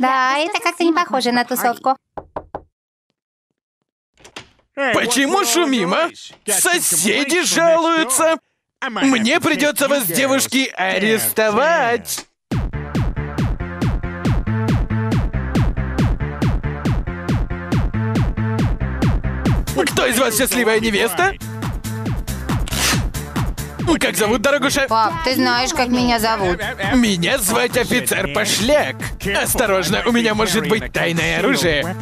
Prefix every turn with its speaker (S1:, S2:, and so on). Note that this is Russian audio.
S1: Да, это как-то не похоже на тусовку.
S2: Почему шумим, а? Соседи жалуются. Мне придется вас, девушки, арестовать. Кто из вас счастливая невеста? Как зовут, дорогуша?
S1: Пап, ты знаешь, как меня зовут.
S2: Меня звать офицер Пошляк. Осторожно, у меня может быть тайное оружие.